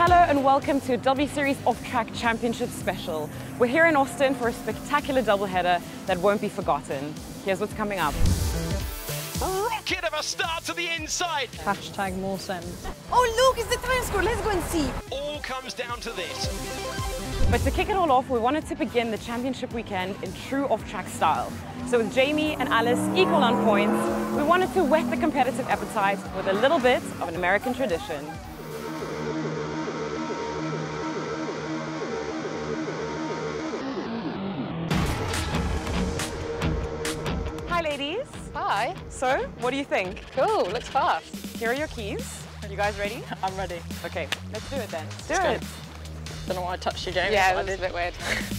Hello and welcome to a W Series Off-Track Championship special. We're here in Austin for a spectacular doubleheader that won't be forgotten. Here's what's coming up. Rocket of a start to the inside. Hashtag more sense. Oh look, it's the Times Square. Let's go and see. All comes down to this. But to kick it all off, we wanted to begin the championship weekend in true off-track style. So with Jamie and Alice equal on points, we wanted to whet the competitive appetite with a little bit of an American tradition. Hi. So, what do you think? Cool. Looks fast. Here are your keys. Are you guys ready? I'm ready. Okay, let's do it then. Let's do go. it. Don't know why I touched you, James. Yeah, but I that was a bit weird.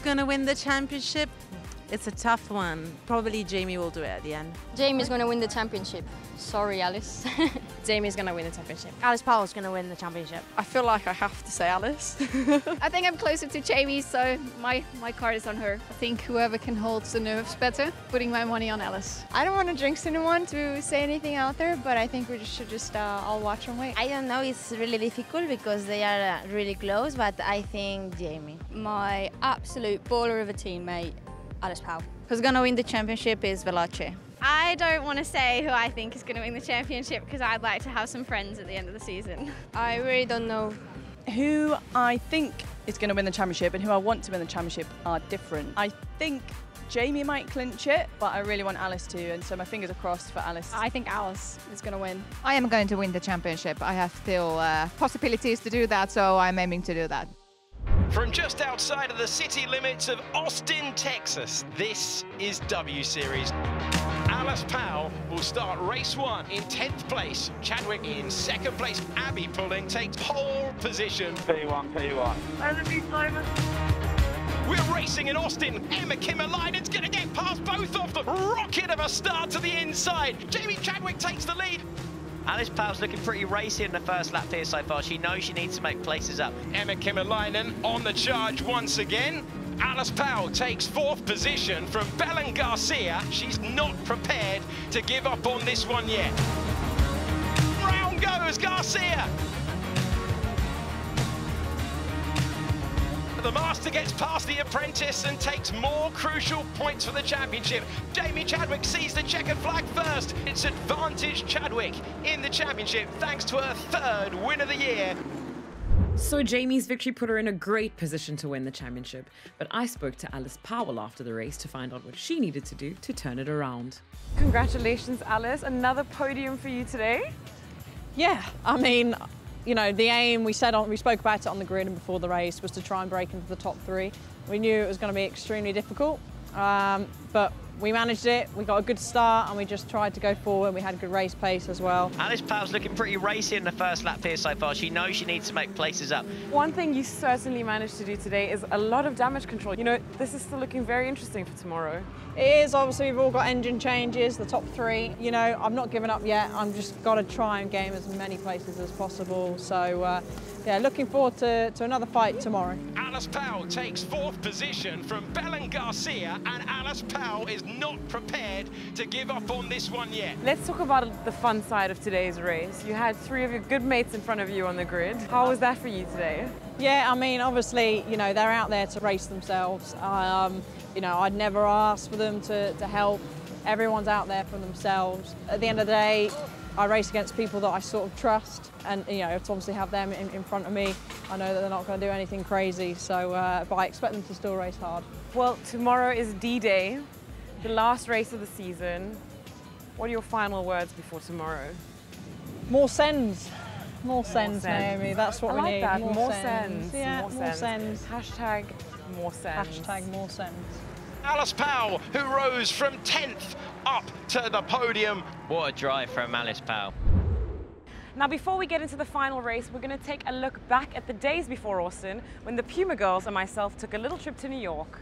Who's going to win the championship? It's a tough one. Probably Jamie will do it at the end. Jamie's going to win the championship. Sorry, Alice. Jamie's going to win the championship. Alice Powell's going to win the championship. I feel like I have to say Alice. I think I'm closer to Jamie, so my, my card is on her. I think whoever can hold the nerves better, putting my money on Alice. I don't want to jinx anyone to say anything out there, but I think we just should just uh, all watch and wait. I don't know, it's really difficult because they are uh, really close, but I think Jamie. My absolute baller of a teammate, Alice Powell. Who's going to win the championship is Velace. I don't want to say who I think is going to win the championship because I'd like to have some friends at the end of the season. I really don't know. who I think is going to win the championship and who I want to win the championship are different. I think Jamie might clinch it, but I really want Alice to, and so my fingers are crossed for Alice. I think Alice is going to win. I am going to win the championship. I have still uh, possibilities to do that, so I'm aiming to do that. From just outside of the city limits of Austin, Texas, this is W Series. Alice Powell will start race one in 10th place. Chadwick in second place. Abbi Pulling takes pole position. P1, P1. We're racing in Austin. Emma Kimmiläinen's going to get past both of them. Rocket of a start to the inside. Jamie Chadwick takes the lead. Alice Powell's looking pretty racy in the first lap here so far. She knows she needs to make places up. Emma Kimmiläinen on the charge once again. Alice Powell takes fourth position from Belen Garcia. She's not prepared to give up on this one yet. Round goes Garcia. The master gets past the apprentice and takes more crucial points for the championship. Jamie Chadwick sees the checkered flag first. It's advantage Chadwick in the championship thanks to her third win of the year. So Jamie's victory put her in a great position to win the championship, but I spoke to Alice Powell after the race to find out what she needed to do to turn it around. Congratulations, Alice. Another podium for you today. Yeah, I mean, you know, the aim we said on, we spoke about it on the grid and before the race was to try and break into the top three. We knew it was going to be extremely difficult, um, but we managed it. We got a good start and we just tried to go forward. We had good race pace as well. Alice Powell's looking pretty racy in the first lap here so far. She knows she needs to make places up. One thing you certainly managed to do today is a lot of damage control. You know, this is still looking very interesting for tomorrow. It is obviously we've all got engine changes, the top three. You know, I've not given up yet. I'm just got to try and game as many places as possible. So uh, yeah, looking forward to, to another fight tomorrow. Alice Powell takes fourth position from Belen Garcia, and Alice Powell is not prepared to give up on this one yet. Let's talk about the fun side of today's race. You had three of your good mates in front of you on the grid. How was that for you today? Yeah, I mean, obviously, you know, they're out there to race themselves. Um, you know, I'd never ask for them to, to help. Everyone's out there for themselves. At the end of the day, I race against people that I sort of trust, and you know, to obviously have them in, in front of me, I know that they're not going to do anything crazy. So, uh, but I expect them to still race hard. Well, tomorrow is D-Day, the last race of the season. What are your final words before tomorrow? More sends. More sends, sends. Naomi. That's what I we like need. that. More, More sends. sends. Yeah, More more sends. sends. Hashtag more sends. Hashtag more sends. Alice Powell, who rose from 10th up to the podium. What a drive from Alice Powell. Now, before we get into the final race, we're going to take a look back at the days before Austin when the Puma girls and myself took a little trip to New York.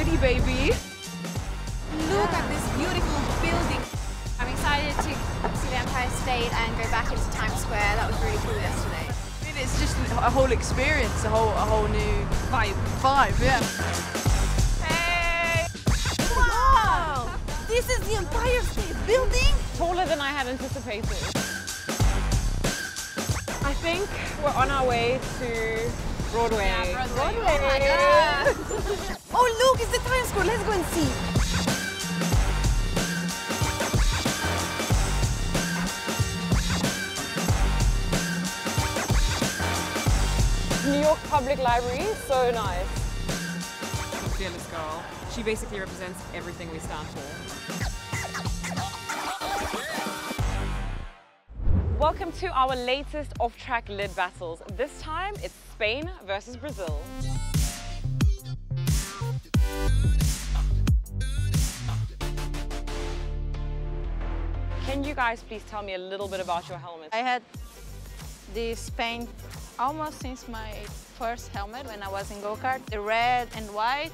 City, baby. Look at this beautiful building. I'm excited to see the Empire State and go back into Times Square. That was really cool yesterday. I mean, it's just a whole experience, a whole a whole new vibe. Vibe, yeah. Hey! Wow! This is the Empire State Building. Taller than I had anticipated. I think we're on our way to Broadway. Yeah, Broadway. Oh my God. oh look, it's the Times Square. Let's go and see. New York Public Library, so nice. Fearless girl. She basically represents everything we stand for. Welcome to our latest off-track lid battles. This time it's Spain versus Brazil. Can you guys please tell me a little bit about your helmets? I had this paint almost since my first helmet when I was in go-kart, the red and white,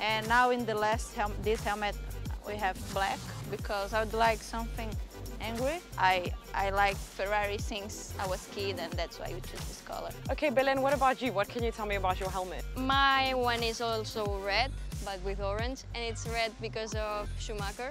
and now in the last hel this helmet we have black because I would like something angry. I, I like Ferrari since I was kid and that's why we choose this color. Okay, Belen, what about you? What can you tell me about your helmet? My one is also red, but with orange, and it's red because of Schumacher.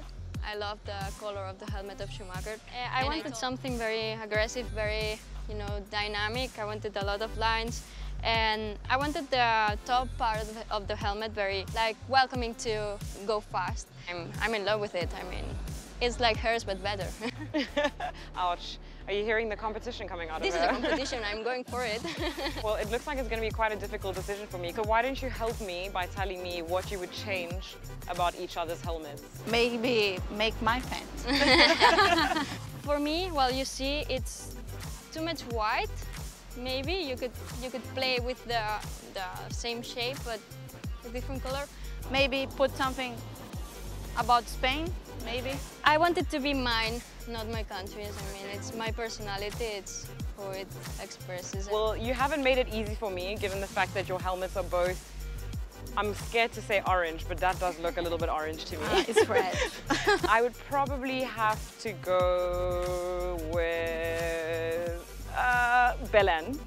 I love the color of the helmet of Schumacher. Uh, I And wanted thought- something very aggressive, very, you know, dynamic. I wanted a lot of lines. And I wanted the top part of the, of the helmet very, like, welcoming to go fast. I'm, I'm in love with it. I mean, it's like hers, but better. Ouch. Are you hearing the competition coming out this of is a competition. I'm going for it. well, it looks like it's going to be quite a difficult decision for me. So why don't you help me by telling me what you would change about each other's helmets? Maybe make my pants. For me, well, you see, it's too much white. Maybe you could you could play with the the same shape but a different color. Maybe put something about Spain, maybe. I want it to be mine, not my country's. I mean, it's my personality. It's who it expresses. Well, you haven't made it easy for me, given the fact that your helmets are both. I'm scared to say orange, but that does look a little bit orange to me. Ah, it's red. I would probably have to go with uh, Belen.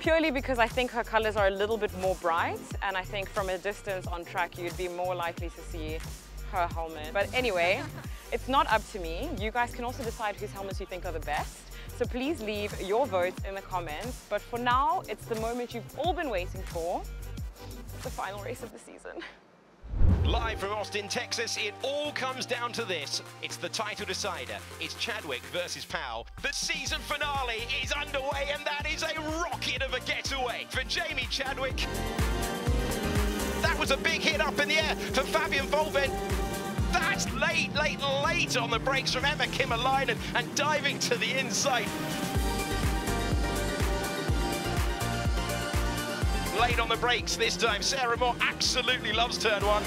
Purely because I think her colors are a little bit more bright, and I think from a distance on track you'd be more likely to see her helmet. But anyway, it's not up to me. You guys can also decide whose helmets you think are the best. So please leave your votes in the comments. But for now, it's the moment you've all been waiting for, the final race of the season. Live from Austin, Texas, it all comes down to this. It's the title decider. It's Chadwick versus Powell. The season finale is underway, and that is a rocket of a getaway for Jamie Chadwick. That was a big hit up in the air for Fabienne Wohlwend. That's late, late, late on the brakes from Emma Kimmiläinen and diving to the inside. Late on the brakes this time. Sarah Moore absolutely loves turn one.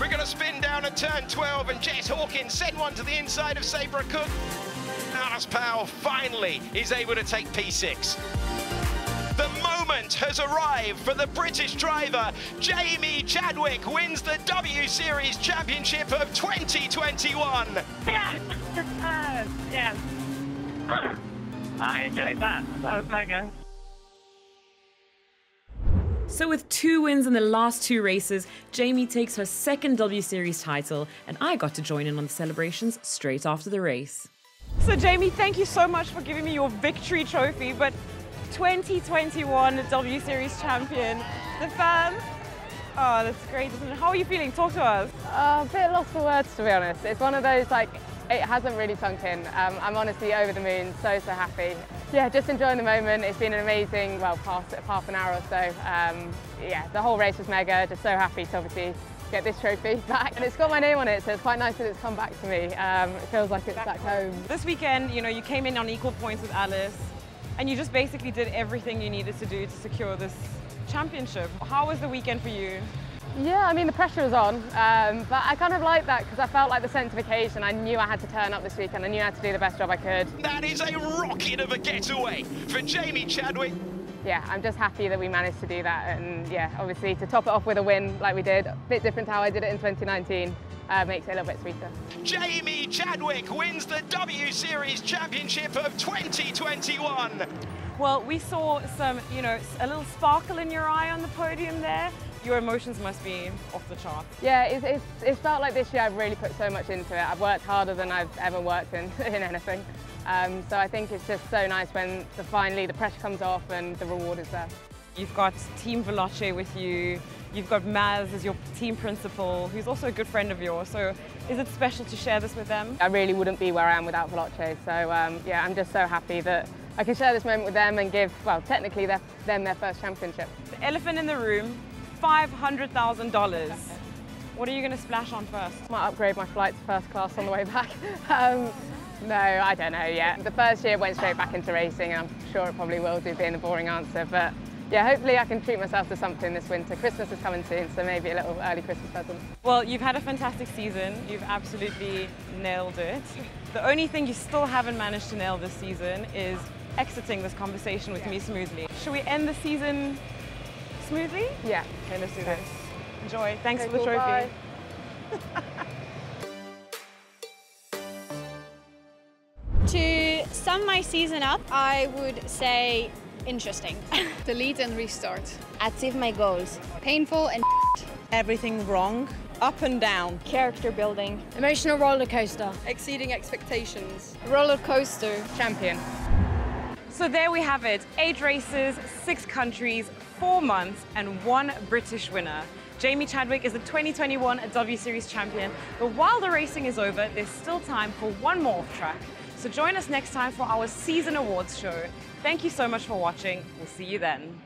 We're going to spin down at turn 12 and Jess Hawkins send one to the inside of Sabré Cook. Alice Powell finally is able to take P6. The moment has arrived for the British driver. Jamie Chadwick wins the W Series Championship of 2021. Yes! yes! I enjoyed that. That was mega. So, with two wins in the last two races, Jamie takes her second W Series title, and I got to join in on the celebrations straight after the race. So, Jamie, thank you so much for giving me your victory trophy, but 2021 W Series champion, the fans. Oh, that's great. How are you feeling? Talk to us. Uh, a bit lost for words, to be honest. It's one of those, like, it hasn't really sunk in. Um, I'm honestly over the moon, so, so happy. Yeah, just enjoying the moment. It's been an amazing, well, past half an hour or so. Um, yeah, the whole race was mega. Just so happy to obviously get this trophy back. And it's got my name on it, so it's quite nice that it's come back to me. Um, it feels like it's back home. This weekend, you know, you came in on equal points with Alice. And you just basically did everything you needed to do to secure this championship. How was the weekend for you? Yeah, I mean, the pressure was on, um, but I kind of like that because I felt like the sense of occasion. I knew I had to turn up this weekend. I knew I had to do the best job I could. That is a rocket of a getaway for Jamie Chadwick. Yeah, I'm just happy that we managed to do that. And yeah, obviously to top it off with a win like we did, a bit different to how I did it in 2019, uh, makes it a little bit sweeter. Jamie Chadwick wins the W Series Championship of 2021. Well, we saw some, you know, a little sparkle in your eye on the podium there. Your emotions must be off the chart. Yeah, it's, it's, it felt like this year I've really put so much into it. I've worked harder than I've ever worked in, in anything. Um, so I think it's just so nice when the, finally the pressure comes off and the reward is there. You've got Team Veloce with you. You've got Maz as your team principal, who's also a good friend of yours. So is it special to share this with them? I really wouldn't be where I am without Veloce. So um, yeah, I'm just so happy that I can share this moment with them and give, well, technically their, them their first championship. The elephant in the room, $500,000. What are you going to splash on first? I might upgrade my flight to first class on the way back. um, no, I don't know yet. The first year went straight back into racing and I'm sure it probably will do being a boring answer, but yeah, hopefully I can treat myself to something this winter. Christmas is coming soon, so maybe a little early Christmas present. Well, you've had a fantastic season. You've absolutely nailed it. The only thing you still haven't managed to nail this season is exiting this conversation with me smoothly. Should we end the season smoothly? Yeah. Okay, let's do this. Enjoy. Thanks Okay, for the cool, trophy. bye. To sum my season up, I would say interesting. Delete and restart. Achieve my goals. Painful and Everything wrong, up and down. Character building. Emotional roller coaster. Exceeding expectations. roller coaster. Champion. So there we have it. Eight races, six countries, four months, and one British winner. Jamie Chadwick is the 2021 W Series champion. But while the racing is over, there's still time for one more off track. So join us next time for our season awards show. Thank you so much for watching. We'll see you then.